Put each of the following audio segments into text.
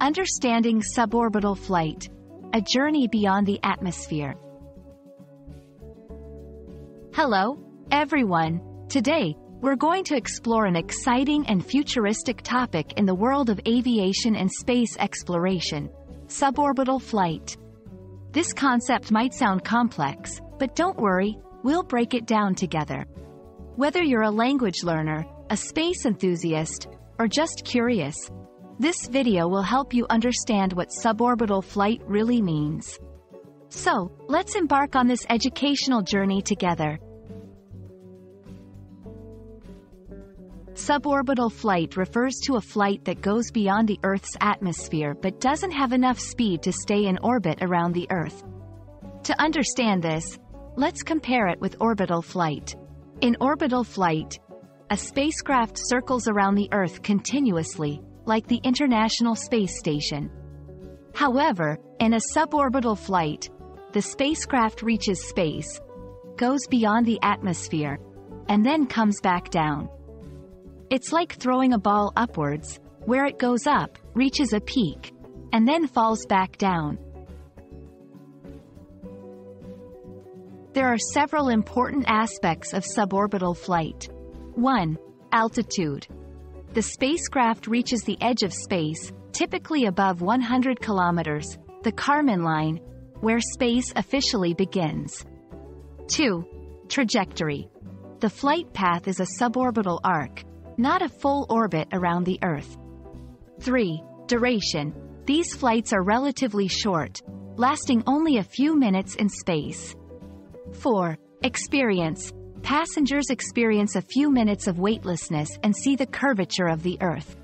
Understanding Suborbital Flight A Journey Beyond the Atmosphere. Hello, everyone. Today, we're going to explore an exciting and futuristic topic in the world of aviation and space exploration suborbital flight. This concept might sound complex, but don't worry, we'll break it down together. Whether you're a language learner, a space enthusiast, or just curious, this video will help you understand what suborbital flight really means. So, let's embark on this educational journey together. Suborbital flight refers to a flight that goes beyond the Earth's atmosphere but doesn't have enough speed to stay in orbit around the Earth. To understand this, let's compare it with orbital flight. In orbital flight, a spacecraft circles around the Earth continuously, like the International Space Station. However, in a suborbital flight, the spacecraft reaches space, goes beyond the atmosphere, and then comes back down. It's like throwing a ball upwards, where it goes up, reaches a peak, and then falls back down. There are several important aspects of suborbital flight. 1. Altitude the spacecraft reaches the edge of space, typically above 100 kilometers, the Kármán line, where space officially begins. 2. Trajectory. The flight path is a suborbital arc, not a full orbit around the Earth. 3. Duration. These flights are relatively short, lasting only a few minutes in space. 4. Experience. Passengers experience a few minutes of weightlessness and see the curvature of the Earth.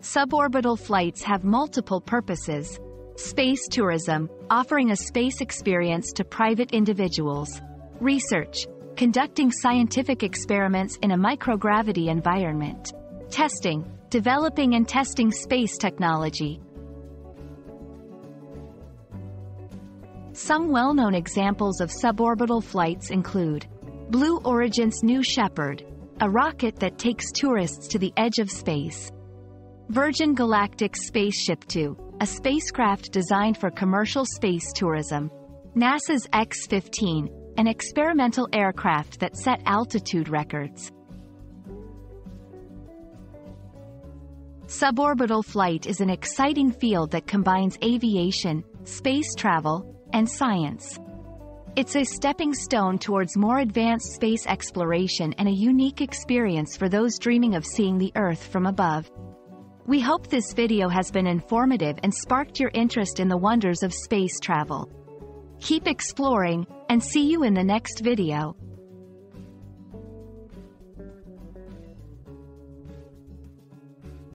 Suborbital flights have multiple purposes. Space tourism, offering a space experience to private individuals. Research, conducting scientific experiments in a microgravity environment. Testing, developing and testing space technology. Some well-known examples of suborbital flights include Blue Origin's New Shepard, a rocket that takes tourists to the edge of space. Virgin Galactic's Spaceship Two, a spacecraft designed for commercial space tourism. NASA's X-15, an experimental aircraft that set altitude records. Suborbital flight is an exciting field that combines aviation, space travel, and science. It's a stepping stone towards more advanced space exploration and a unique experience for those dreaming of seeing the Earth from above. We hope this video has been informative and sparked your interest in the wonders of space travel. Keep exploring, and see you in the next video.